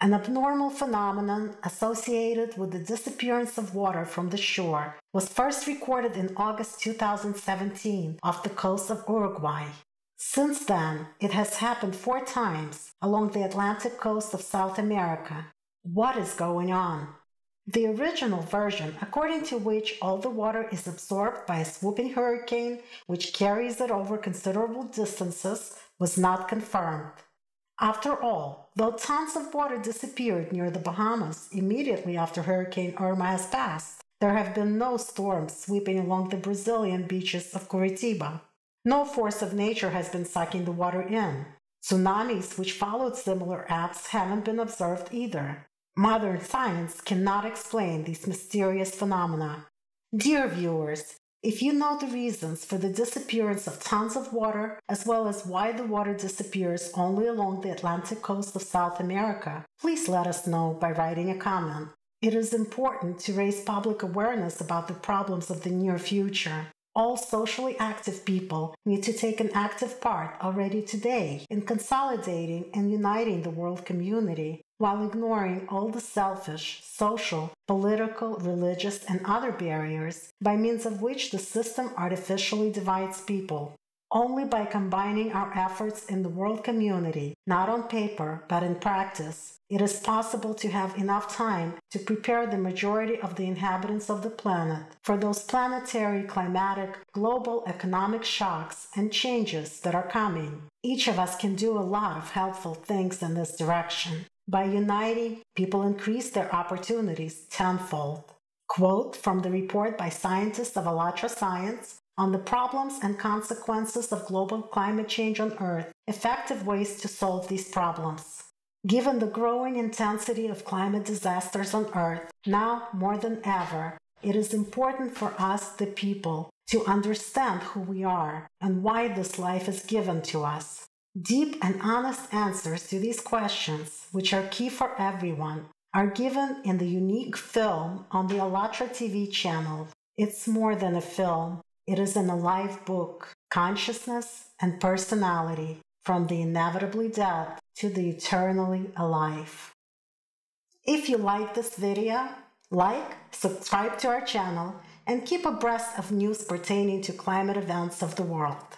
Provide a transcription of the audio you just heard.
an abnormal phenomenon associated with the disappearance of water from the shore, was first recorded in August 2017 off the coast of Uruguay. Since then, it has happened four times along the Atlantic coast of South America. What is going on? The original version, according to which all the water is absorbed by a swooping hurricane which carries it over considerable distances, was not confirmed. After all, though tons of water disappeared near the Bahamas immediately after Hurricane Irma has passed, there have been no storms sweeping along the Brazilian beaches of Curitiba. No force of nature has been sucking the water in. Tsunamis, which followed similar acts, haven't been observed either. Modern science cannot explain these mysterious phenomena. Dear viewers, if you know the reasons for the disappearance of tons of water, as well as why the water disappears only along the Atlantic coast of South America, please let us know by writing a comment. It is important to raise public awareness about the problems of the near future. All socially active people need to take an active part already today in consolidating and uniting the world community while ignoring all the selfish, social, political, religious, and other barriers by means of which the system artificially divides people. Only by combining our efforts in the world community, not on paper but in practice, it is possible to have enough time to prepare the majority of the inhabitants of the planet for those planetary, climatic, global economic shocks and changes that are coming. Each of us can do a lot of helpful things in this direction. By uniting, people increase their opportunities tenfold. Quote from the report by scientists of ALLATRA Science on the problems and consequences of global climate change on Earth, effective ways to solve these problems. Given the growing intensity of climate disasters on Earth, now more than ever, it is important for us, the people, to understand who we are and why this life is given to us. Deep and honest answers to these questions, which are key for everyone, are given in the unique film on the ALLATRA TV channel. It's more than a film, it is an alive book, consciousness and personality, from the inevitably dead to the eternally alive. If you like this video, like, subscribe to our channel, and keep abreast of news pertaining to climate events of the world.